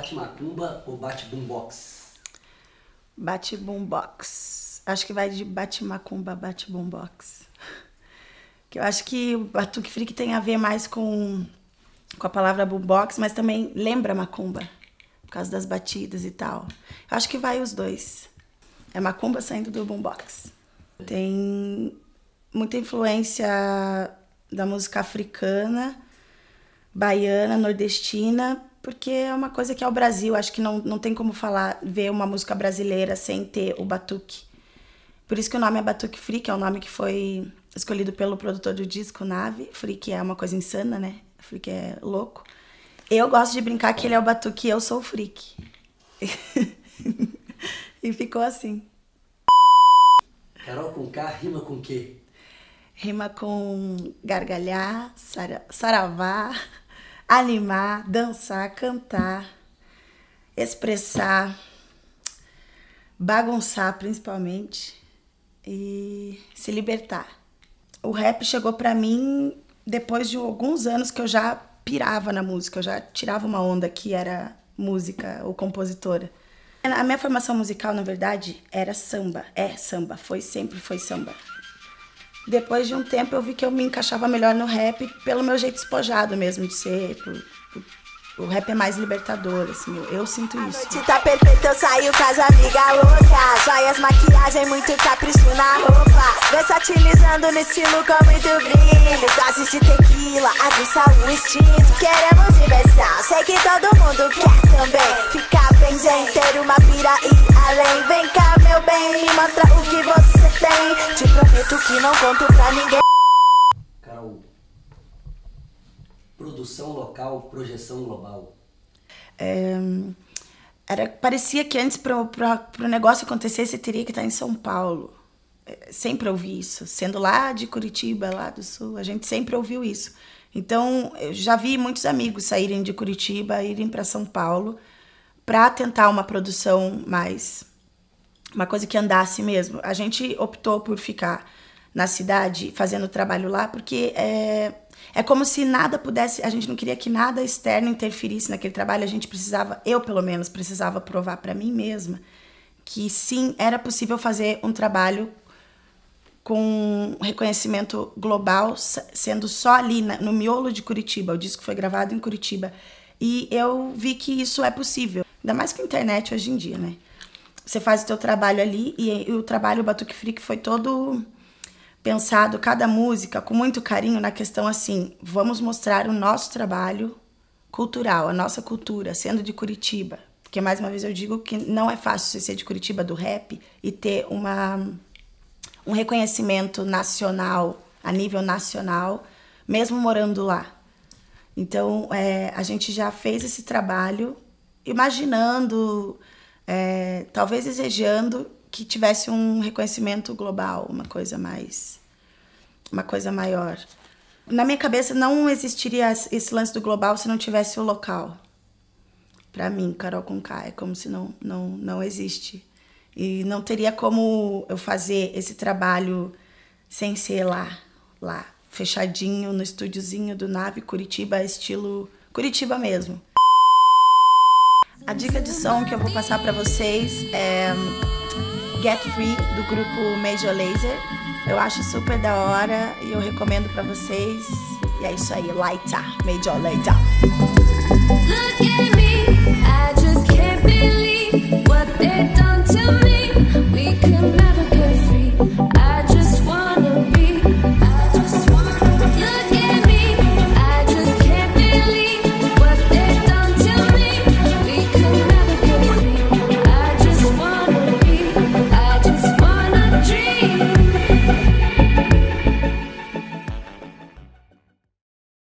Bate macumba ou bate boombox? Bate boombox. Acho que vai de bate macumba, bate boombox. Que eu acho que o Batuque Freak tem a ver mais com, com a palavra boombox, mas também lembra macumba, por causa das batidas e tal. Eu acho que vai os dois. É macumba saindo do boombox. Tem muita influência da música africana, baiana, nordestina, porque é uma coisa que é o Brasil. Acho que não, não tem como falar, ver uma música brasileira sem ter o batuque. Por isso que o nome é Batuque Freak, é um nome que foi escolhido pelo produtor do disco, Nave. Freak é uma coisa insana, né? Freak é louco. Eu gosto de brincar que ele é o batuque e eu sou o freak. e ficou assim. Carol com K rima com quê? Rima com gargalhar, sara, saravá, animar, dançar, cantar, expressar, bagunçar principalmente e se libertar. O rap chegou para mim depois de alguns anos que eu já pirava na música, eu já tirava uma onda que era música ou compositora. A minha formação musical, na verdade, era samba. É samba, foi sempre foi samba. Depois de um tempo eu vi que eu me encaixava melhor no rap pelo meu jeito espojado mesmo de ser, por, por, o rap é mais libertador, assim, eu, eu sinto isso. A noite tá perfeita, eu saio com as amigas loucas. Joias, maquiagem, muito capricho na roupa. Versatilizando no estilo com muito brilho. Doses de tequila, aguça o instinto. Queremos diversão, sei que todo mundo quer também. Ficar bem ter uma pira e além. Vem cá, meu bem, me mostra o que você tem. Te prometo que não conto pra ninguém. Produção local, projeção global. É, era, parecia que antes para o negócio acontecer você teria que estar em São Paulo. É, sempre ouvi isso. Sendo lá de Curitiba, lá do Sul, a gente sempre ouviu isso. Então, eu já vi muitos amigos saírem de Curitiba, irem para São Paulo, para tentar uma produção mais. Uma coisa que andasse mesmo. A gente optou por ficar na cidade fazendo trabalho lá, porque é, é como se nada pudesse, a gente não queria que nada externo interferisse naquele trabalho, a gente precisava, eu pelo menos, precisava provar para mim mesma que sim, era possível fazer um trabalho com reconhecimento global, sendo só ali na, no miolo de Curitiba. O disco foi gravado em Curitiba. E eu vi que isso é possível, ainda mais com a internet hoje em dia, né? Você faz o teu trabalho ali e, e o trabalho Batuque Freak foi todo pensado cada música com muito carinho na questão assim, vamos mostrar o nosso trabalho cultural, a nossa cultura, sendo de Curitiba. Porque mais uma vez eu digo que não é fácil você ser de Curitiba do rap e ter uma um reconhecimento nacional, a nível nacional, mesmo morando lá. Então, é, a gente já fez esse trabalho imaginando, é, talvez desejando que tivesse um reconhecimento global, uma coisa mais uma coisa maior. Na minha cabeça não existiria esse lance do global se não tivesse o local. Para mim, Carol com K é como se não não não existe. E não teria como eu fazer esse trabalho sem ser lá, lá, fechadinho no estúdiozinho do Nave Curitiba, estilo Curitiba mesmo. A dica de som que eu vou passar para vocês é Get Free, do grupo Major Laser. Eu acho super da hora e eu recomendo para vocês. E é isso aí, Lighter, Major Laser.